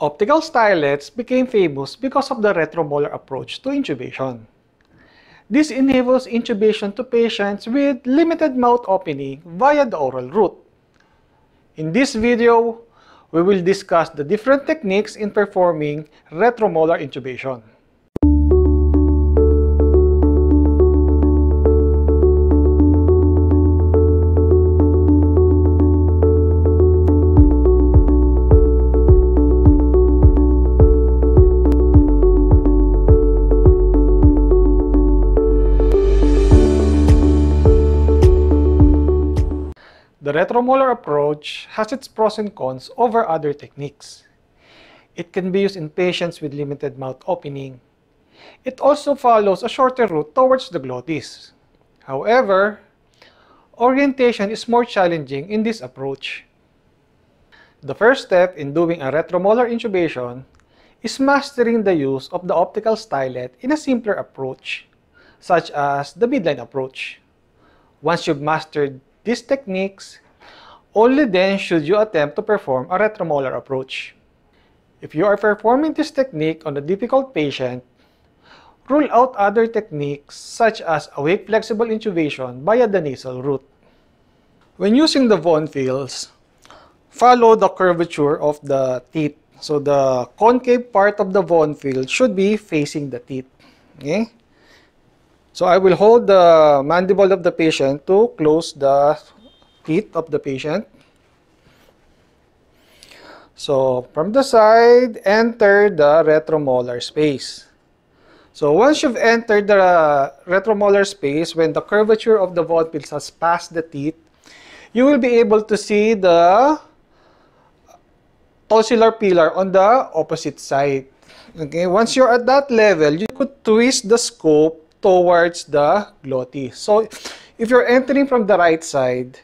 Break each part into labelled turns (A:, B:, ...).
A: Optical stylets became famous because of the retromolar approach to intubation. This enables intubation to patients with limited mouth opening via the oral route. In this video, we will discuss the different techniques in performing retromolar intubation. The retromolar approach has its pros and cons over other techniques. It can be used in patients with limited mouth opening. It also follows a shorter route towards the glottis. However, orientation is more challenging in this approach. The first step in doing a retromolar intubation is mastering the use of the optical stylet in a simpler approach, such as the midline approach. Once you've mastered these techniques, only then should you attempt to perform a retromolar approach. If you are performing this technique on a difficult patient, rule out other techniques such as awake flexible intubation via the nasal route. When using the Bonfils, follow the curvature of the teeth. So the concave part of the Bonfils should be facing the teeth. Okay? So I will hold the mandible of the patient to close the teeth of the patient. So from the side, enter the retromolar space. So once you've entered the retromolar space, when the curvature of the Fills has passed the teeth, you will be able to see the tonsillar pillar on the opposite side. Okay, once you're at that level, you could twist the scope towards the glottis. So if you're entering from the right side,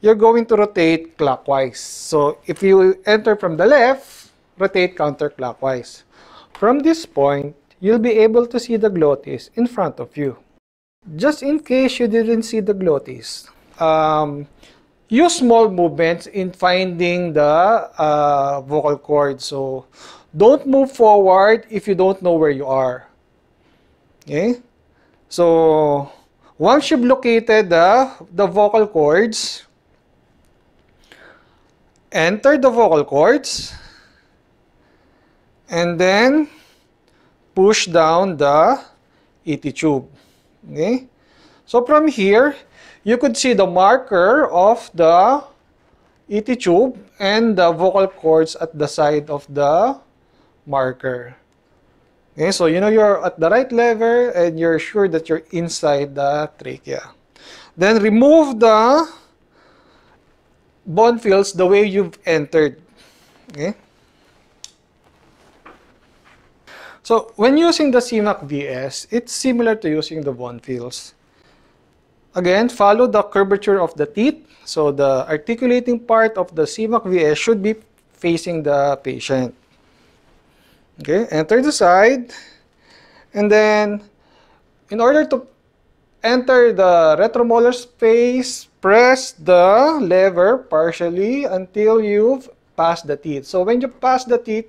A: you're going to rotate clockwise. So if you enter from the left, rotate counterclockwise. From this point, you'll be able to see the glottis in front of you. Just in case you didn't see the glottis, um, use small movements in finding the uh, vocal cord. So don't move forward if you don't know where you are. Okay? So once you've located the, the vocal cords, enter the vocal cords and then push down the ET tube. Okay? So from here, you could see the marker of the ET tube and the vocal cords at the side of the marker. Okay, so you know you're at the right level and you're sure that you're inside the trachea. Then remove the Bonfils the way you've entered. Okay? So when using the CMAC VS, it's similar to using the Bonfils. Again, follow the curvature of the teeth. So the articulating part of the CMAC VS should be facing the patient. Okay, enter the side. And then, in order to enter the retromolar space, press the lever partially until you've passed the teeth. So when you pass the teeth,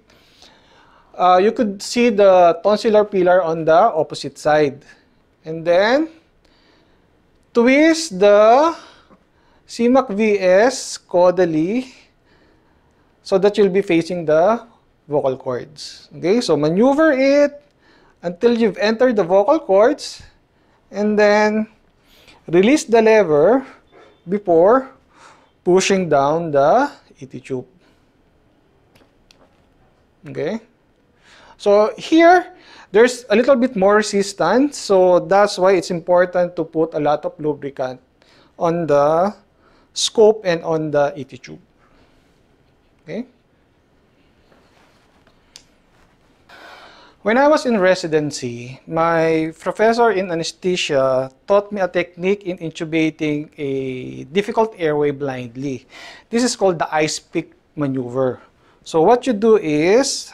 A: uh, you could see the tonsillar pillar on the opposite side. And then, twist the CMAC VS caudally so that you'll be facing the vocal cords. Okay, so maneuver it until you've entered the vocal cords and then release the lever before pushing down the ET tube. Okay? So here, there's a little bit more resistance, so that's why it's important to put a lot of lubricant on the scope and on the ET tube. Okay? When I was in residency, my professor in anesthesia taught me a technique in intubating a difficult airway blindly. This is called the ice pick maneuver. So what you do is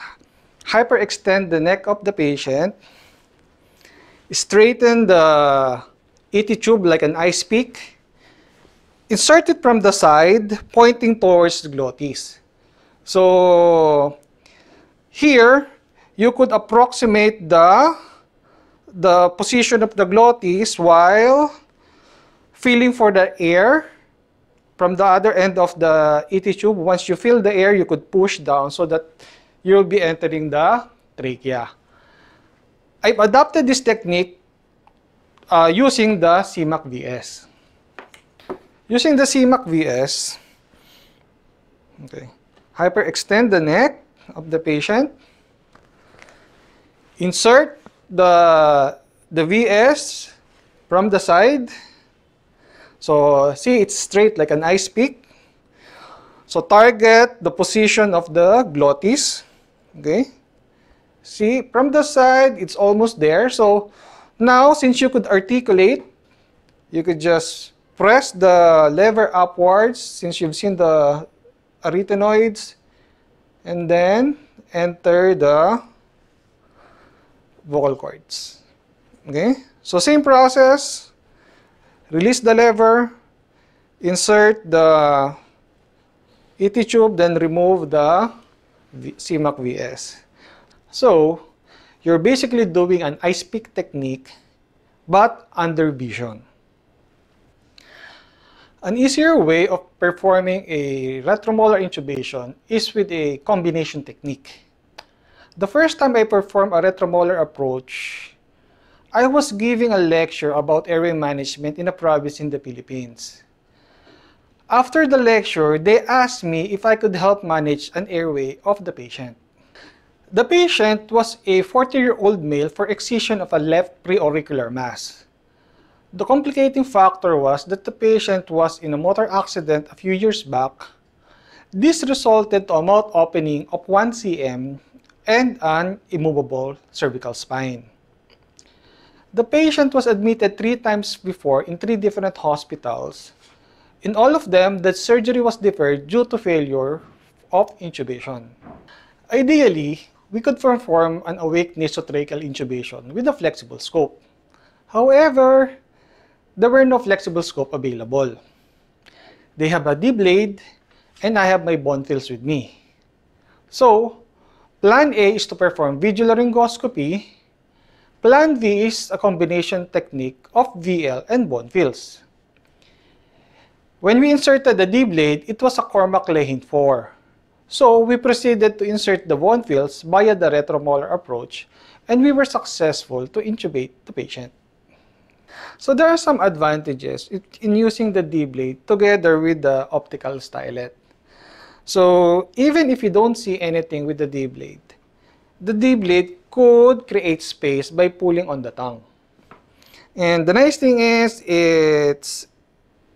A: hyperextend the neck of the patient, straighten the ET tube like an ice pick, insert it from the side, pointing towards the glottis. So Here, you could approximate the, the position of the glottis while feeling for the air from the other end of the ET tube. Once you feel the air, you could push down so that you'll be entering the trachea. I've adapted this technique uh, using the CMAC VS. Using the CMAC VS, okay, hyperextend the neck of the patient, insert the, the VS from the side, so see, it's straight like an ice pick. So target the position of the glottis. Okay. See, from the side, it's almost there. So now, since you could articulate, you could just press the lever upwards since you've seen the arytenoids and then enter the vocal cords. Okay? So same process, release the lever, insert the ET tube, then remove the CMAC VS. So, you're basically doing an ice pick technique, but under vision. An easier way of performing a retromolar intubation is with a combination technique. The first time I performed a retromolar approach, I was giving a lecture about airway management in a province in the Philippines. After the lecture, they asked me if I could help manage an airway of the patient. The patient was a 40-year-old male for excision of a left preauricular mass. The complicating factor was that the patient was in a motor accident a few years back. This resulted to a mouth opening of 1 cm and an immovable cervical spine. The patient was admitted three times before in three different hospitals. In all of them, the surgery was deferred due to failure of intubation. Ideally, we could perform an awake nasotracheal intubation with a flexible scope. However, there were no flexible scope available. They have a D-blade, and I have my Bonfils with me. So, plan A is to perform videolaryngoscopy Plan V is a combination technique of VL and Bonfils. When we inserted the D-blade, it was a Cormack Lehane 4. So we proceeded to insert the Bonfils via the retromolar approach and we were successful to intubate the patient. So there are some advantages in using the D-blade together with the optical stylet. So even if you don't see anything with the D-blade, the D-blade could create space by pulling on the tongue. And the nice thing is it's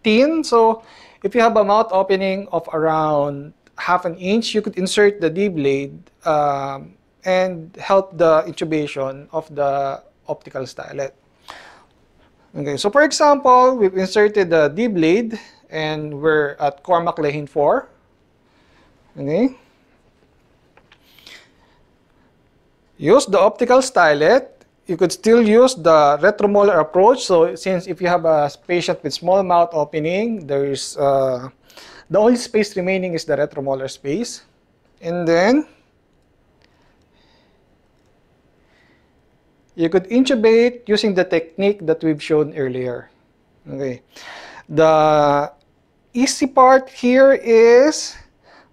A: thin. So if you have a mouth opening of around half an inch, you could insert the D-blade um, and help the intubation of the optical stylet. Okay, so for example, we've inserted the D-blade and we're at Cormack Lehane 4. Okay. use the optical stylet. You could still use the retromolar approach. So since if you have a patient with small mouth opening, there is uh, the only space remaining is the retromolar space. And then you could intubate using the technique that we've shown earlier. Okay. The easy part here is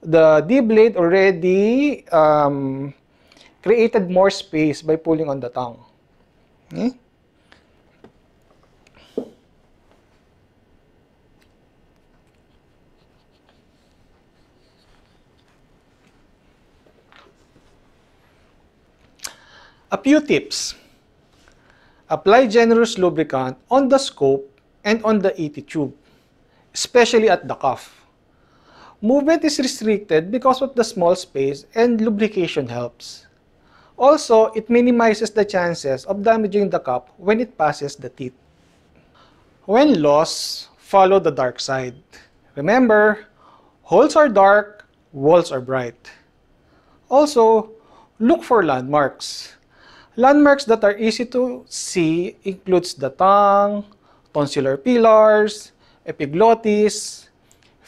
A: the D-blade already um, created more space by pulling on the tongue. Okay? A few tips. Apply generous lubricant on the scope and on the ET tube, especially at the cuff. Movement is restricted because of the small space and lubrication helps. Also, it minimizes the chances of damaging the cup when it passes the teeth. When lost, follow the dark side. Remember, holes are dark, walls are bright. Also, look for landmarks. Landmarks that are easy to see includes the tongue, tonsillar pillars, epiglottis,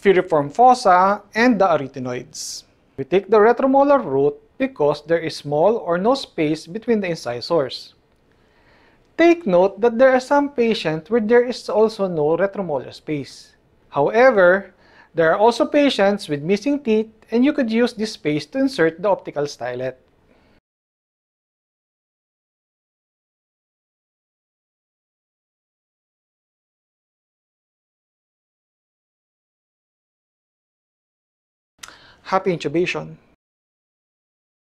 A: piriform fossa, and the arytenoids. We take the retromolar route because there is small or no space between the incisors. Take note that there are some patients where there is also no retromolar space. However, there are also patients with missing teeth and you could use this space to insert the optical stylet. Happy intubation!